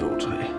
daughter.